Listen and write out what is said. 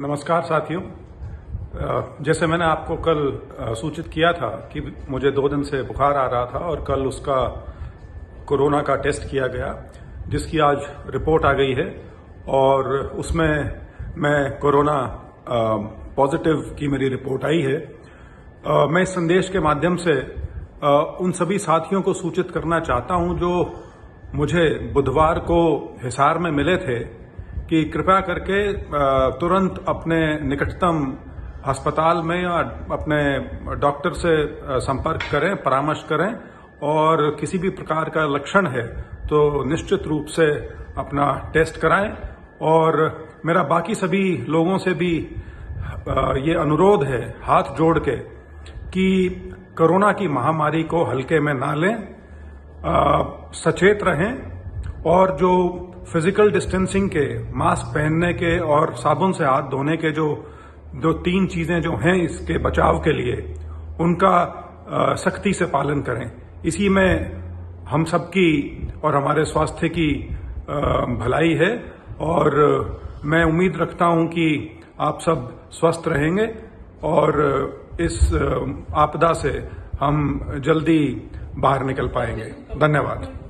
नमस्कार साथियों। जैसे मैंने आपको कल सूचित किया था कि मुझे दो दिन से बुखार आ रहा था और कल उसका कोरोना का टेस्ट किया गया, जिसकी आज रिपोर्ट आ गई है और उसमें मैं कोरोना पॉजिटिव की मेरी रिपोर्ट आई है। मैं इस संदेश के माध्यम से उन सभी साथियों को सूचित करना चाहता हूँ जो मुझे बुधवार को हिसार में मिले थे। कि कृपया करके तुरंत अपने निकटतम अस्पताल में या अपने डॉक्टर से संपर्क करें, परामर्श करें, और किसी भी प्रकार का लक्षण है तो निश्चित रूप से अपना टेस्ट कराएँ। और मेरा बाकी सभी लोगों से भी ये अनुरोध है, हाथ जोड़ के, कि कोरोना की महामारी को हल्के में ना लें सचेत रहें और जो फ़िज़िकल डिस्टेंसिंग के मास्क पहनने के और साबुन से हाथ धोने के जो जो तीन चीज़ें जो हैं इसके बचाव के लिए, उनका सख्ती से पालन करें। इसी में हम सबकी और हमारे स्वास्थ्य की भलाई है और मैं उम्मीद रखता हूँ कि आप सब स्वस्थ रहेंगे और इस, आपदा से हम जल्दी बाहर निकल पाएँगे। धन्यवाद।